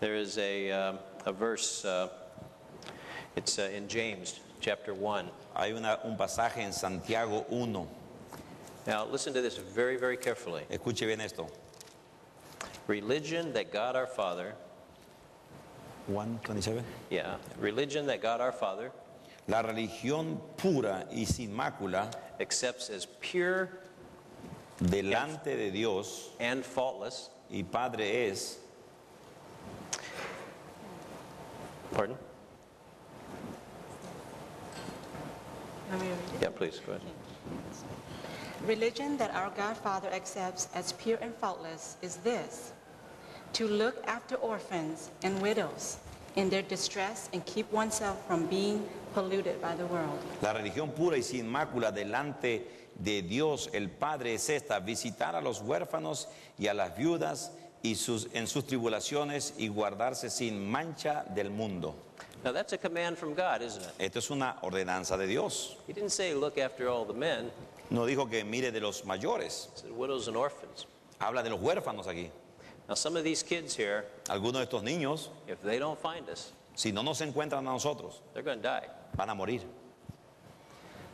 There is a, um, a verse, uh, it's uh, in James chapter 1. Hay una- un pasaje en Santiago 1. Now, listen to this very, very carefully. Escuche bien esto. Religion that God our Father, 127? yeah, religion that God our Father La religión pura y sin mácula accepts as pure delante de Dios and faultless, y Padre es pardon? Yeah, please, go ahead. Religion that our God Father accepts as pure and faultless is this to look after orphans and widows in their distress and keep oneself from being polluted by the world. La religión pura y sin mácula delante de Dios el Padre es esta, visitar a los huérfanos y a las viudas y sus, en sus tribulaciones y guardarse sin mancha del mundo. Now, that's a command from God, isn't it? Esto es una ordenanza de Dios. He didn't say look after all the men, No dijo que mire de los mayores, he said widows and orphans. habla de los huérfanos aquí. Now, some of these kids here, Algunos de estos niños, if they don't find us, si no nos encuentran a nosotros, they're going to die. van a morir.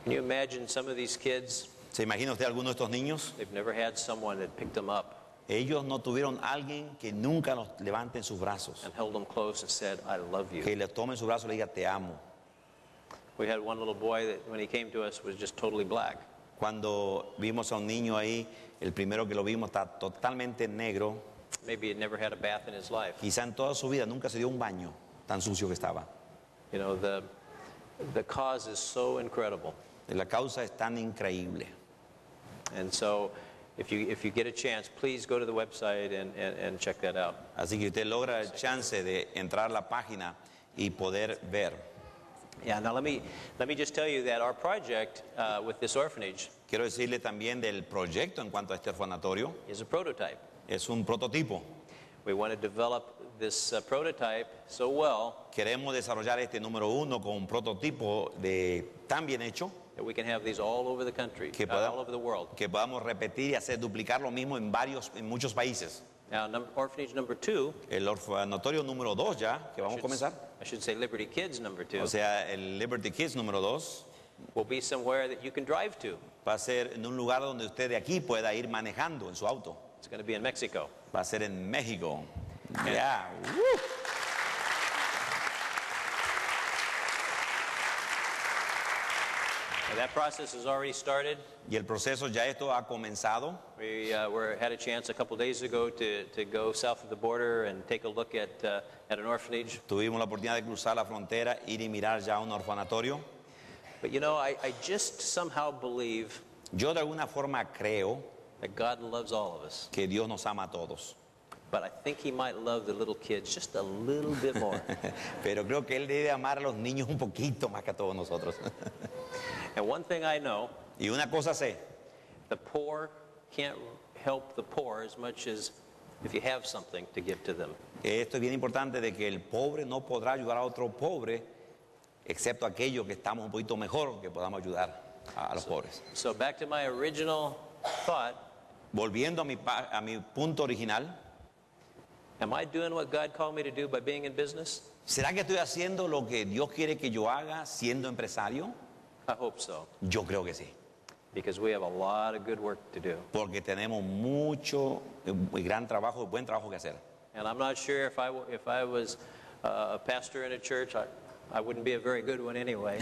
Can you imagine some of these kids? ¿Se imagina usted alguno de estos niños? They've never had someone that picked them up Ellos no tuvieron alguien que nunca los levante en sus brazos, and held them close and said, I love you. que les tome en sus brazos y le diga te amo. We had one little boy that, when he came to us, was just totally black. Cuando vimos a un niño ahí, el primero que lo vimos está totalmente negro, Maybe he'd never had a bath in his life. quizá en toda su vida nunca se dio un baño tan sucio que estaba. You know, the, the cause is so incredible. La causa es tan increíble. And so, if you, if you get a chance, please go to the website and, and, and check that out. Así que usted logra el chance de entrar a la página y poder ver. Yeah, now let me, let me just tell you that our project uh, with this orphanage Quiero decirle también del proyecto en cuanto a este orfanatorio. is a prototype. Es un prototipo. We want to develop this uh, prototype so well Queremos desarrollar este número uno con un prototipo de tan bien hecho that we can have these all over the country, que, uh, all over the world. que podamos repetir y hacer duplicar lo mismo en varios, en muchos países. Now, num- orphanage number two, El orfanatorio número dos ya, que vamos a comenzar. I should say Liberty Kids number two, O sea, el Liberty Kids número dos will be somewhere that you can drive to. va a ser en un lugar donde usted de aquí pueda ir manejando en su auto. It's going to be in Mexico. Va a ser en México. Ya, ¡uh! That process has already started. Y el proceso ya esto ha comenzado. We uh, were, had a chance a couple days ago to, to go south of the border and take a look at, uh, at an orphanage. Tuvimos la oportunidad de cruzar la frontera, ir y mirar ya un orfanatorio. But you know, I, I just somehow believe Yo de alguna forma creo that God loves all of us. que Dios nos ama a todos. But I think He might love the little kids just a little bit more. Pero creo que Él debe amar a los niños un poquito más que a todos nosotros. and one thing I know y una cosa sé, the poor can't help the poor as much as if you have something to give to them. esto es bien importante de que el pobre no podrá ayudar a otro pobre, excepto aquellos que estamos un poquito mejor que podamos ayudar a, a los pobres. So, back to my original thought Volviendo a mi, a mi punto original, am I doing what God called me to do by being in business? ¿será que estoy haciendo lo que Dios quiere que yo haga siendo empresario? I hope so, Yo creo que sí, because we have a lot of good work to do. porque tenemos mucho, eh, gran trabajo, buen trabajo que hacer. And I'm not sure if I, w- if I was uh, a pastor in a church, I, I wouldn't be a very good one anyway.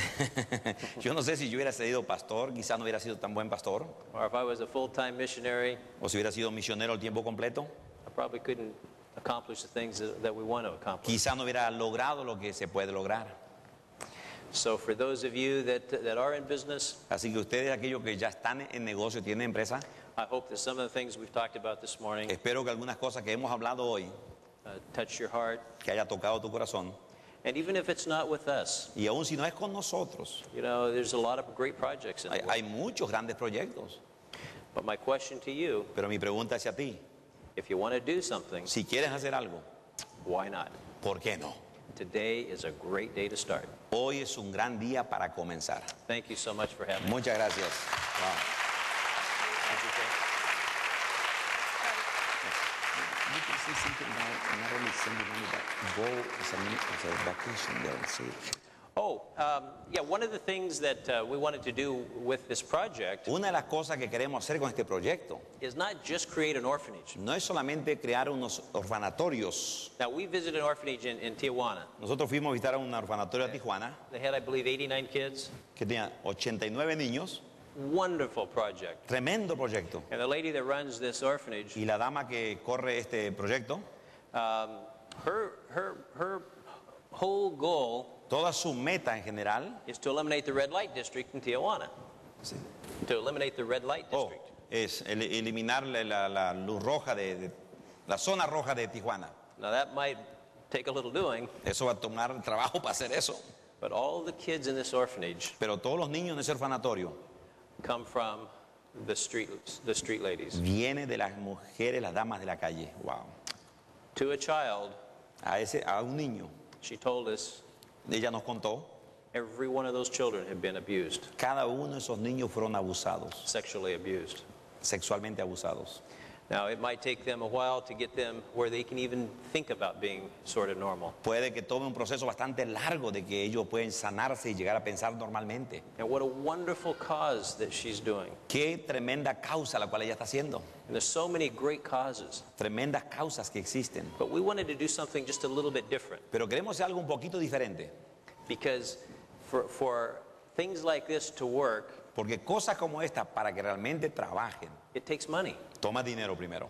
yo no sé si yo hubiera sido pastor, quizás no hubiera sido tan buen pastor, or if I was a full time missionary, o si hubiera sido misionero al tiempo completo, I probably couldn't accomplish the things that, we want to accomplish. quizás no hubiera logrado lo que se puede lograr. So, for those of you that, that are in business, Así que ustedes, aquellos que ya están en negocio, tienen empresa, I hope that some of the things we've talked about this morning espero que algunas cosas que hemos hablado hoy, uh, touch your heart. que haya tocado tu corazón, And even if it's not with us, y aún si no es con nosotros, you know, there's a lot of great projects in hay, the world. hay muchos grandes proyectos, But my question to you, pero mi pregunta hacia ti, if you want to do something, si quieres hacer algo, why not? ¿por qué no? Today is a great day to start. Hoy es un gran día para comenzar. Thank you so much for having me. Muchas gracias. Wow. Go as a, as a vacation there, sí. Oh, um, yeah, one of the things that uh, we wanted to do with this project Una de las cosas que queremos hacer con este proyecto is not just create an orphanage. no es solamente crear unos orfanatorios. Now, we visited an orphanage in, in Tijuana. Nosotros fuimos a visitar un orfanatorio a Tijuana They had, I believe, 89 kids. que tenía 89 niños. Wonderful project. Tremendo proyecto. And the lady that runs this orphanage, Y la dama que corre este proyecto, um, her, her, her whole goal toda su meta en general, is to eliminate the red light district in Tijuana. To eliminate the red light oh, district. es el- eliminar la, luz roja de, de- la zona roja de Tijuana. Now, that might take a little doing, Eso va a tomar trabajo para hacer eso. but all the kids in this orphanage Pero todos los niños en ese orfanatorio come from the street, the street ladies. vienen de las mujeres, las damas de la calle. Wow. To a child, A, ese, a un niño, she told us ella nos contó, every one of those children had been abused, cada uno de esos niños fueron abusados, sexually abused. sexualmente abusados. Now, it might take them a while to get them where they can even think about being sort of normal. Puede que tome un proceso bastante largo de que ellos pueden sanarse y llegar a pensar normalmente. And what a wonderful cause that she's doing. Qué tremenda causa la cual ella está haciendo. And there's so many great causes. Tremendas causas que existen. But we wanted to do something just a little bit different Pero queremos hacer algo un poquito diferente. because for, for things like this to work, Porque cosas como esta, para que realmente trabajen, it takes money. toma dinero primero.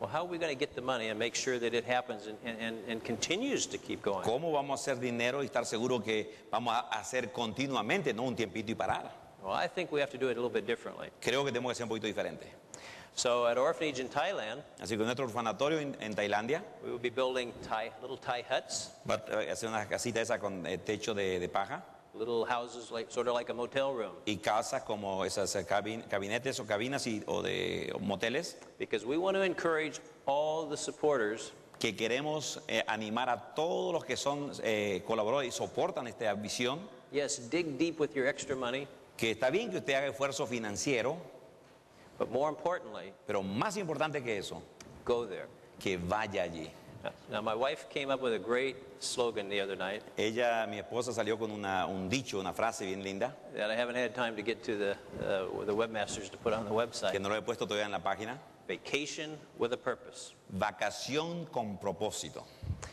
Well, how are we going to get the money and make sure that it happens and, and, and continues to keep going? ¿Cómo vamos a hacer dinero y estar seguros que vamos a hacer continuamente, no un tiempito y parar? Well, I think we have to do it a little bit differently. Creo que tenemos que ser un poquito diferente. So at orphanage in Thailand, Así que nuestro orfanatorio en, en Tailandia we will be building Thai, little Thai huts, va a hacer una casita esa con eh, techo de, de paja little houses like sort of like a motel room, y casas como esas eh, cabin- gabinetes o cabinas y- o de moteles because we want to encourage all the supporters que queremos eh, animar a todos los que son eh, colaboradores y soportan esta visión, Yes, dig deep with your extra money, que está bien que usted haga esfuerzo financiero, but more importantly, pero más importante que eso, go there. que vaya allí. Now, my wife came up with a great slogan the other night Ella, mi esposa, salió con una- un dicho, una frase bien linda, that I haven't had time to get to the, uh, the webmasters to put on the que website. no lo he puesto todavía en la página. Vacation with a purpose. Vacación con propósito.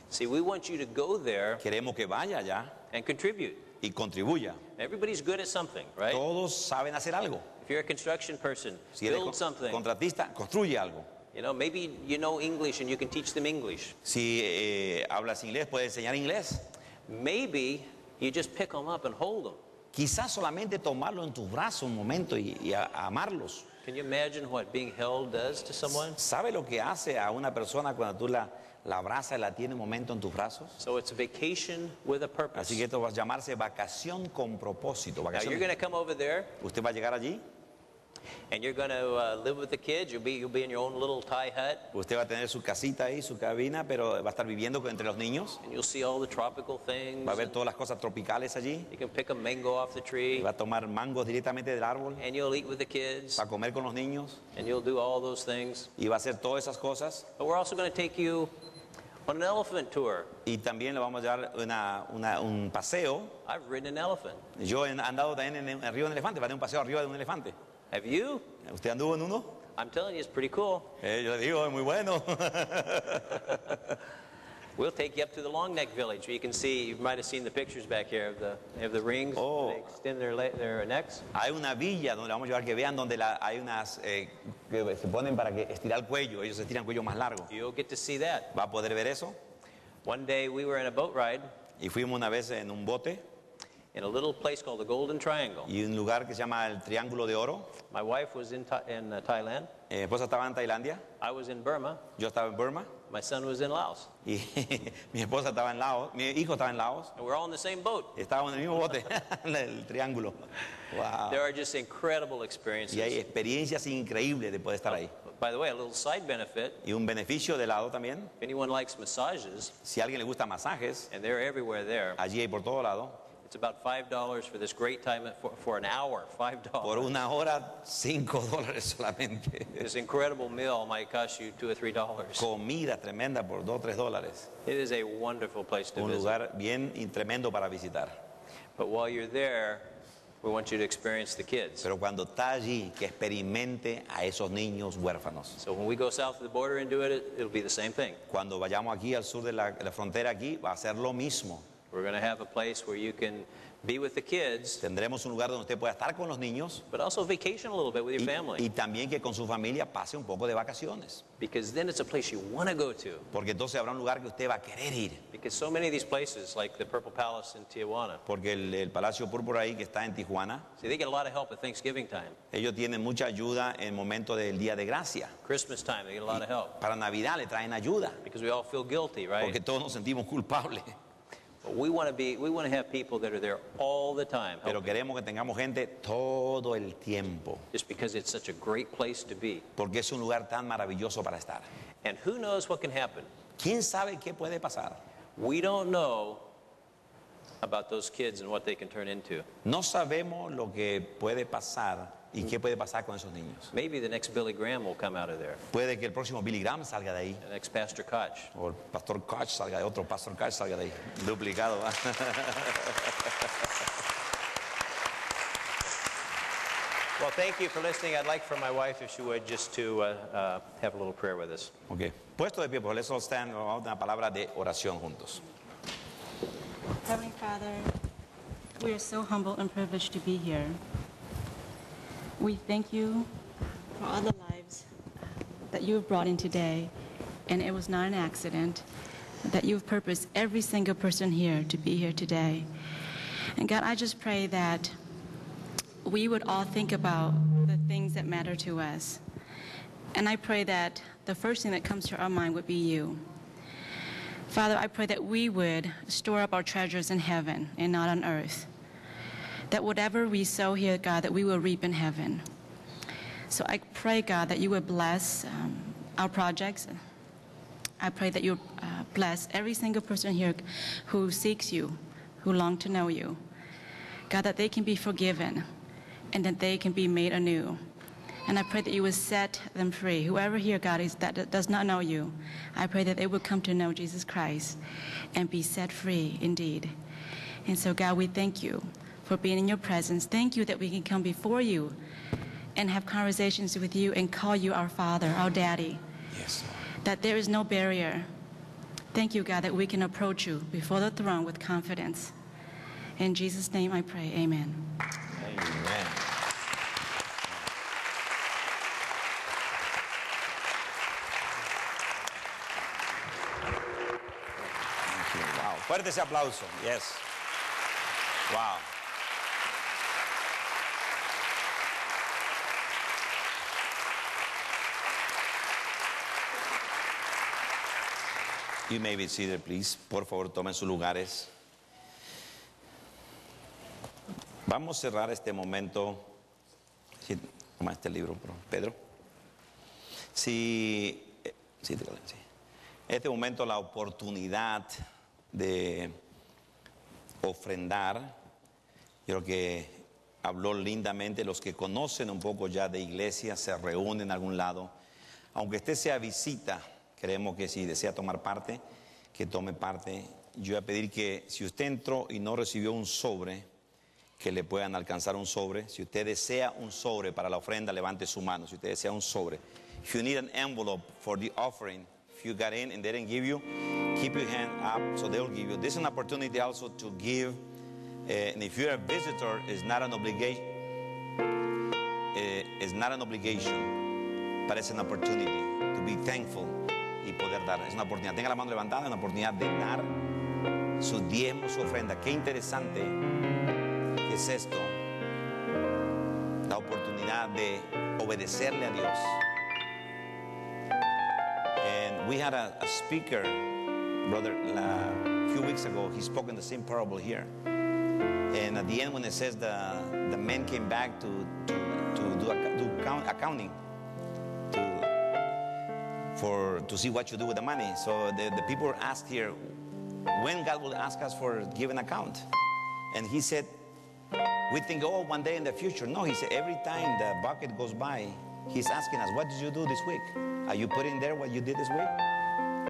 See, we want you to go there Queremos que vaya allá and contribute. y contribuya. Everybody's good at something, right? Todos saben hacer algo. If you're a construction person, Si eres build con- something. contratista, construye algo. You know, maybe you know English and you can teach them English. Si eh, hablas inglés, puedes enseñar inglés. Maybe you just pick them up and hold them. Quizás solamente tomarlo en tus brazos un momento y, y a- amarlos. Can you imagine what being held does to someone? ¿Sabe lo que hace a una persona cuando tú la, la abrazas y la tienes un momento en tus brazos? So it's vacation with a purpose. Así que esto va a llamarse vacación con propósito. Now vacación- you're going to come over there Usted va a llegar allí, and you're going to uh, live with the kids. You'll be you'll be in your own little Thai hut, usted va a tener su casita ahí, su cabina, pero va a estar viviendo entre los niños. and you'll see all the tropical things. Va a ver todas las cosas tropicales allí. You can pick a mango off the tree, Va a tomar mangos directamente del árbol. and you'll eat with the kids, Va a comer con los niños. and you'll do all those things. Y va a hacer todas esas cosas. But we're also going to take you on an elephant tour. Y también le vamos a dar una- una- un paseo. I've ridden an elephant. Yo he andado también en, arriba de un elefante. Va a tener un paseo arriba de un elefante. Have you? ¿Usted anduvo en uno? I'm telling you, it's pretty cool. Eh, yo le digo, es muy bueno. We'll take you up to the Long Neck Village. You can see, you might have seen the pictures back here of the, of the rings. Oh. They extend their, their necks. Hay una villa donde vamos a llevar que vean donde la- hay unas eh, que se ponen para que estirar el cuello. Ellos estiran el cuello más largo. You'll get to see that. Va a poder ver eso. One day we were in a boat ride Y fuimos una vez en un bote in a little place called the Golden Triangle. y un lugar que se llama el Triángulo de Oro. My wife was in, Tha- in uh, Thailand. Eh, mi esposa estaba en Tailandia, I was in Burma. yo estaba en Burma My son was in Laos. y mi esposa estaba en Laos, mi hijo estaba en Laos. And we're all in the same boat. Estábamos en el mismo bote, en el triángulo. Wow. There are just incredible Y hay experiences. experiencias increíbles de poder estar ahí. By the way, a little side benefit Y un beneficio de lado también, if anyone likes massages, si a alguien le gusta masajes, and they're everywhere there, allí hay por todo lado. It's about $5 for this great time, for, for an hour, $5. Por una hora, 5 dólares solamente. This incredible meal might cost you 2 or $3. Comida tremenda por 2 3 dólares. It is a wonderful place to Un visit. lugar bien y tremendo para visitar. But while you're there, we want you to experience the kids. Pero cuando está allí, que experimente a esos niños huérfanos. So when we go south of the border and do it, it'll be the same thing. Cuando vayamos aquí al sur de la, la frontera, aquí va a ser lo mismo. We're going to have a place where you can be with the kids, Tendremos un lugar donde usted pueda estar con los niños but also vacation a little bit with your y, family. y también que con su familia pase un poco de vacaciones. Because then it's a place you want to go to. Porque entonces habrá un lugar que usted va a querer ir. Because so many of these places, like the Purple Palace in Tijuana, Porque el, el Palacio Púrpura ahí que está en Tijuana, see, they get a lot of help at Thanksgiving time. ellos tienen mucha ayuda en el momento del Día de Gracia. Christmas time, they get a lot of help. Para Navidad le traen ayuda. Because we all feel guilty, right? Porque todos nos sentimos culpables. Pero queremos que tengamos gente todo el tiempo. just because it's such a great place to be. Porque es un lugar tan maravilloso para estar. And who knows what can happen? ¿Quién sabe qué puede pasar? We don't know about those kids and what they can turn into. No sabemos lo que puede pasar y qué puede pasar con esos niños. Maybe the next Billy Graham will come out of there, Puede que el próximo Billy Graham salga de ahí. the next Pastor Koch. O el pastor Koch salga de otro pastor Koch salga de ahí. Duplicado. ¿va? Well, thank you for listening. I'd like for my wife, if she would, just to uh, uh, have a little prayer with us. Ok. Puesto de pie, pues let's all stand. Vamos a una palabra de oración juntos. Heavenly Father, we are so humble and privileged to be here. We thank you for all the lives that you have brought in today, and it was not an accident that you have purposed every single person here to be here today. And God, I just pray that we would all think about the things that matter to us. And I pray that the first thing that comes to our mind would be you. Father, I pray that we would store up our treasures in heaven and not on earth. That whatever we sow here, God, that we will reap in heaven. So I pray, God, that you will bless um, our projects. I pray that you uh, bless every single person here who seeks you, who long to know you. God, that they can be forgiven and that they can be made anew. And I pray that you will set them free. Whoever here, God, is that does not know you, I pray that they would come to know Jesus Christ and be set free indeed. And so, God, we thank you for being in your presence. Thank you that we can come before you and have conversations with you and call you our Father, our Daddy. Yes. That there is no barrier. Thank you, God, that we can approach you before the throne with confidence. In Jesus' name I pray, amen. Amen. Wow. Fuerte ese aplauso. Yes. Wow. You may be seated, please. Por favor, tomen sus lugares. Vamos a cerrar este momento. Sí, toma este libro, Pedro. Si, eh, sí, sí. Este momento, la oportunidad de ofrendar, creo que habló lindamente. Los que conocen un poco ya de iglesia se reúnen en algún lado. Aunque usted sea visita, queremos que si desea tomar parte, que tome parte. Yo voy a pedir que si usted entró y no recibió un sobre, que le puedan alcanzar un sobre. Si usted desea un sobre para la ofrenda, levante su mano. Si usted desea un sobre. If you need an envelope for the offering, if you got in and they didn't give you, keep your hand up so they'll give you. This is an opportunity also to give. eh, and if you're a visitor, it's not an obligation. it's not an obligation, but it's an opportunity to be thankful y poder dar. Es una oportunidad. Tenga la mano levantada, una oportunidad de dar su diezmo, su ofrenda. Qué interesante ¿Qué es esto? La oportunidad de obedecerle a Dios. And we had a, a speaker, brother, a few weeks ago. He spoke in the same parable here. And at the end, when it says the, the men came back to, to, to do, ac- do count, accounting, to, for, to see what you do with the money. So the, the people asked here, when God will ask us for give an account. And he said, we think, oh, one day in the future. No, he said, every time the bucket goes by, he's asking us, what did you do this week? Are you putting there what you did this week?